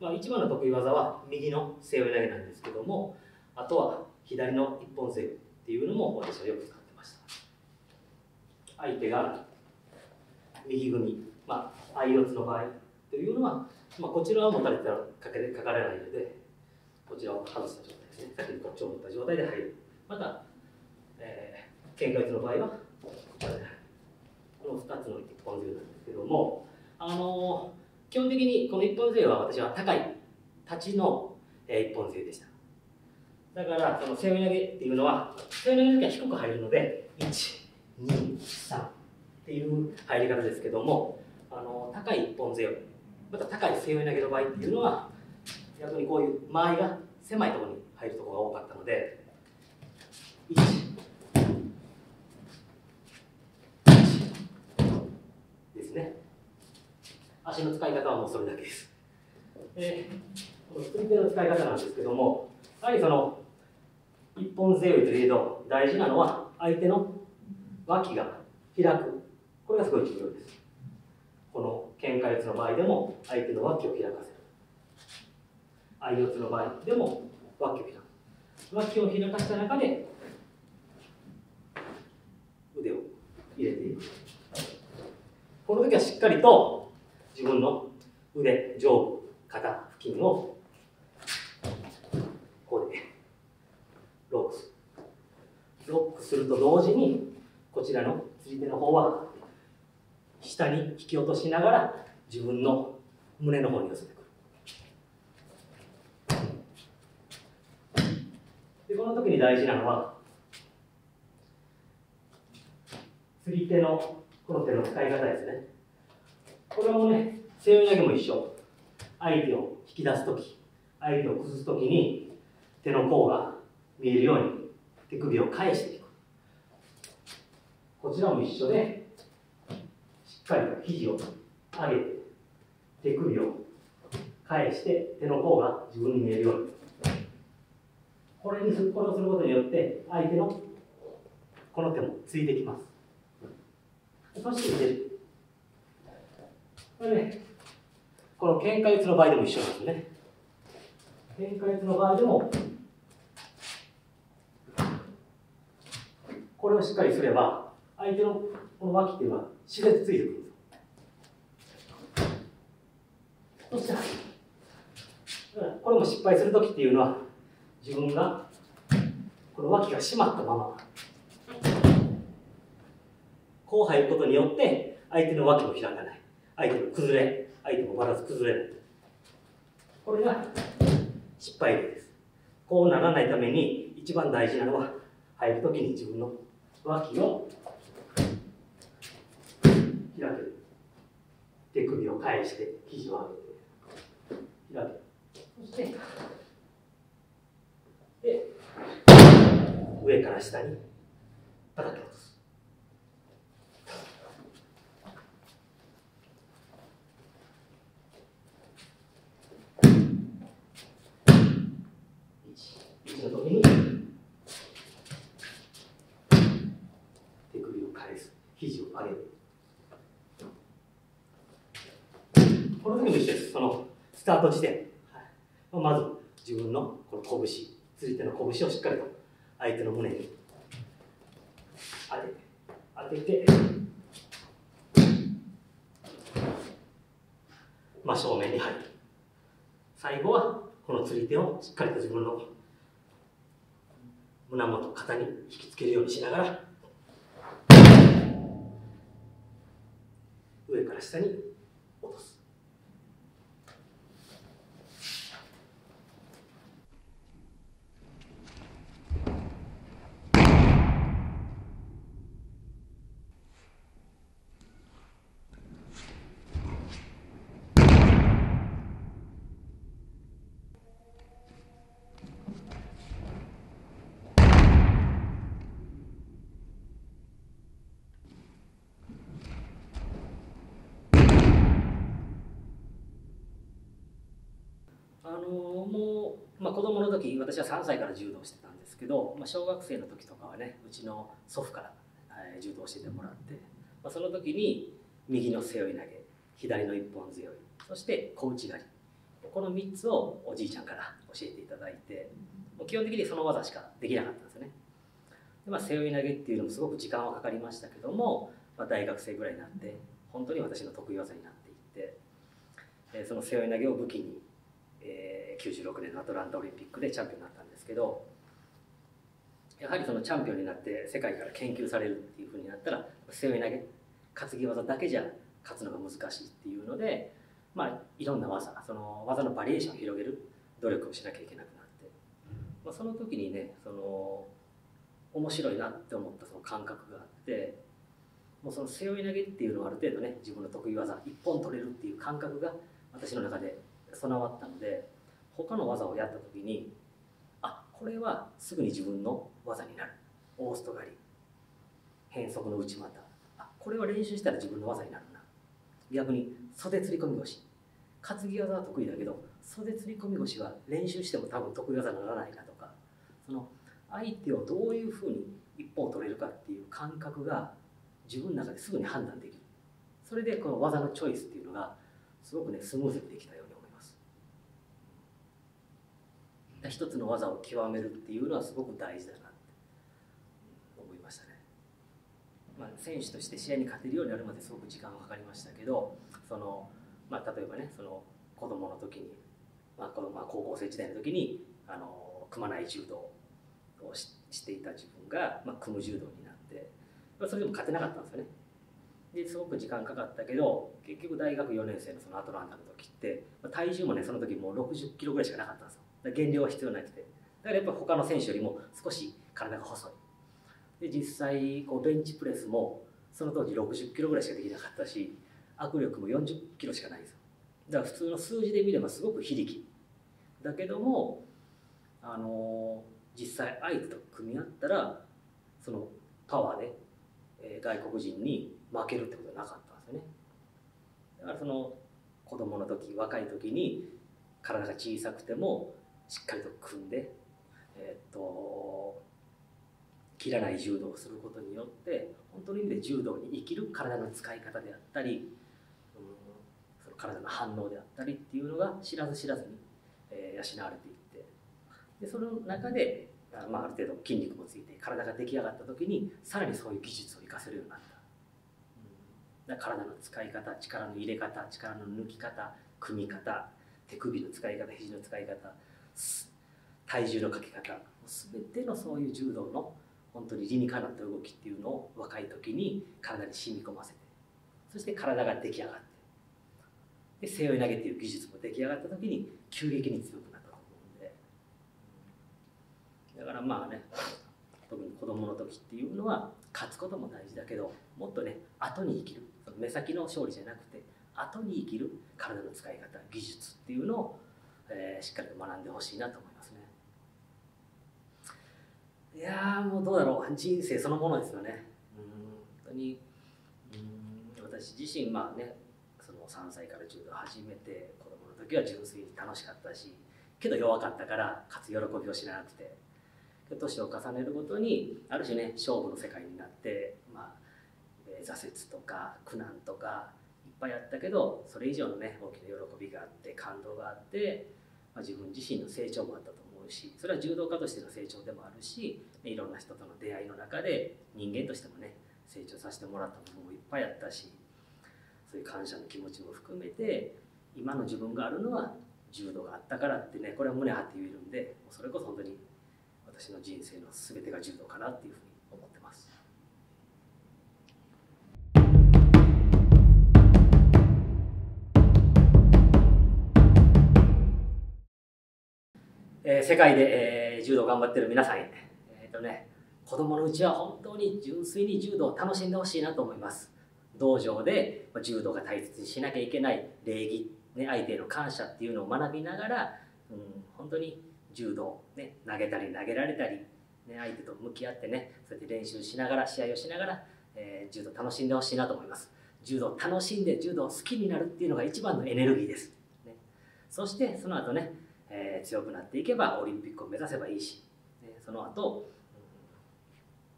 まあ、一番の得意技は右の背負い投げなんですけどもあとは左の一本背負いっていうのも私はよく使ってました。相手が右組まあ相四つの場合というのは、まあ、こちらは持たれたらかけかかれないのでこちらを外した状態ですね。先にこっちを持った状態で入る。また、えー、喧嘩打つの場合はこちらで。入るこの2つの一本背負いなんですけどもあのー基本的にこの一本背負いは私は高い立ちの、一本背負いでした。だからその背負い投げっていうのは背負い投げの時は低く入るので123っていう入り方ですけどもあの高い一本背負いまた高い背負い投げの場合っていうのは逆にこういう間合いが狭いところに入るところが多かったので1ですね。足の使い方はもうそれだけです。えー、この作り手の使い方なんですけども、やはりその一本背負いといえど大事なのは相手の脇が開く。これがすごい重要です。この喧嘩四つの場合でも相手の脇を開かせる。相四つの場合でも脇を開く。脇を開かした中で腕を入れていく。この時はしっかりと自分の腕、上部、肩付近をこうでロックする。ロックすると同時にこちらの釣り手の方は下に引き落としながら自分の胸の方に寄せてくる。でこの時に大事なのは釣り手のこの手の使い方ですね。これもね、背負い投げも一緒。相手を引き出すとき、相手を崩すときに手の甲が見えるように手首を返していく。こちらも一緒で、しっかりと肘を上げて、手首を返して手の甲が自分に見えるように。これにするこれをすることによって相手のこの手もついてきます。そしてこれね、この喧嘩打つの場合でも一緒なんですね。喧嘩打つの場合でも、これをしっかりすれば、相手のこの脇っていうのは自然とついてくるんですそして、これも失敗するときっていうのは、自分がこの脇が締まったまま、こう入ることによって、相手の脇も開かない。相手も崩れ、相手もバランス崩れない。これが失敗例です。こうならないために一番大事なのは入るときに自分の脇を開ける。手首を返して肘を上げて開ける。そして、で、上から下に叩き落とす。の時に手首を返す肘を上げる。この時も一緒ですそのスタート地点、はい、まず自分のこの拳釣り手の拳をしっかりと相手の胸に。当てて。当てて。真正面に入る。最後はこの釣り手をしっかりと自分の胸元肩に引きつけるようにしながら。上から下に落とすあのもう、まあ、子供の時私は3歳から柔道してたんですけど、まあ、小学生の時とかはねうちの祖父から、えー、柔道を教えてもらって、まあ、その時に右の背負い投げ左の一本背負いそして小内刈り。この3つをおじいちゃんから教えていただいてもう基本的にその技しかできなかったんですよね。で、まあ、背負い投げっていうのもすごく時間はかかりましたけども、まあ、大学生ぐらいになって本当に私の得意技になっていってえその背負い投げを武器に、えー、96年のアトランタオリンピックでチャンピオンになったんですけどやはりそのチャンピオンになって世界から研究されるっていうふうになったら背負い投げ担ぎ技だけじゃ勝つのが難しいっていうので、まあ、いろんな技その技のバリエーションを広げる努力をしなきゃいけなくなって、まあ、その時にねその面白いなって思ったその感覚があってもうその背負い投げっていうのはある程度ね自分の得意技一本取れるっていう感覚が私の中で備わったので他の技をやった時にあこれはすぐに自分の技になる。オースト狩り。変則の内股。あこれは練習したら自分の技になるな。逆に袖釣り込み腰。担ぎ技は得意だけど袖釣り込み腰は練習しても多分得意技にならないなとかその相手をどういうふうに一本取れるかっていう感覚が自分の中ですぐに判断できる。それでこの技のチョイスっていうのがすごくねスムーズにできたように思います一つの技を極めるっていうのはすごく大事だなって思いましたね、まあ、選手として試合に勝てるようになるまですごく時間がかかりましたけどその、まあ、例えばねその子供の時に、まあ、このまあ高校生時代の時にあの組まない柔道をししていた自分が、まあ、組む柔道になってまあそれでも勝てなかったんですよね。ですごく時間かかったけど結局大学4年生のそのアトランタの時って体重もねその時もう60キロぐらいしかなかったんですよ。減量は必要なくて。だからやっぱ他の選手よりも少し体が細い。で実際こうベンチプレスもその当時60キロぐらいしかできなかったし握力も40キロしかないですよ。だから普通の数字で見ればすごく非力。だけどもあのー、実際相手と組み合ったらそのパワーで、えー、外国人に負けるってことはなかったんですよね。だからその子供の時若い時に体が小さくてもしっかりと組んでえー、っと切らない柔道をすることによって本当の意味で柔道に生きる体の使い方であったり、うん、その体の反応であったりっていうのが知らず知らずに、えー、養われていってでその中でまあ、ある程度筋肉もついて体が出来上がった時にさらにそういう技術を生かせるようになった、体の使い方力の入れ方力の抜き方組み方手首の使い方肘の使い方体重のかけ方。全てのそういう柔道の本当に理にかなった動きっていうのを若い時に体に染み込ませてそして体が出来上がってで背負い投げっていう技術も出来上がった時に急激に強くなったと思うんで。だからまあね特に子供の時っていうのは勝つことも大事だけどもっとね後に生きる目先の勝利じゃなくて後に生きる体の使い方技術っていうのを、えー、しっかりと学んでほしいなと思います。いやもうどうだろう。人生そのものですよね。本当に。私自身まあねその3歳から柔道始めて子供の時は純粋に楽しかったしけど弱かったから勝つ喜びを知らなくて年を重ねるごとにある種ね勝負の世界になって、まあ、え挫折とか苦難とかいっぱいあったけどそれ以上のね大きな喜びがあって感動があって、まあ、自分自身の成長もあったと思しそれは柔道家としての成長でもあるしいろんな人との出会いの中で人間としてもね成長させてもらったものもいっぱいあったしそういう感謝の気持ちも含めて今の自分があるのは柔道があったからってねこれは胸張って言えるんでそれこそ本当に私の人生の全てが柔道かなっていうふうに世界で、えー、柔道頑張ってる皆さんへ、えーとね、子供のうちは本当に純粋に柔道を楽しんでほしいなと思います。道場で柔道が大切にしなきゃいけない礼儀、ね、相手への感謝っていうのを学びながら、うん、本当に柔道、ね、投げたり投げられたり、ね、相手と向き合ってねそうやって練習しながら試合をしながら、えー、柔道楽しんでほしいなと思います。柔道楽しんで柔道好きになるっていうのが一番のエネルギーです、ね、そしてその後ね、えー、強くなっていけばオリンピックを目指せばいいし、ね、その後、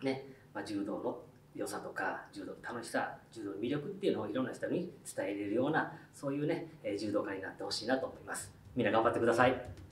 うん、ね、まあ、柔道の良さとか柔道の楽しさ柔道の魅力っていうのをいろんな人に伝えれるようなそういうねえ柔道家になってほしいなと思います。みんな頑張ってください。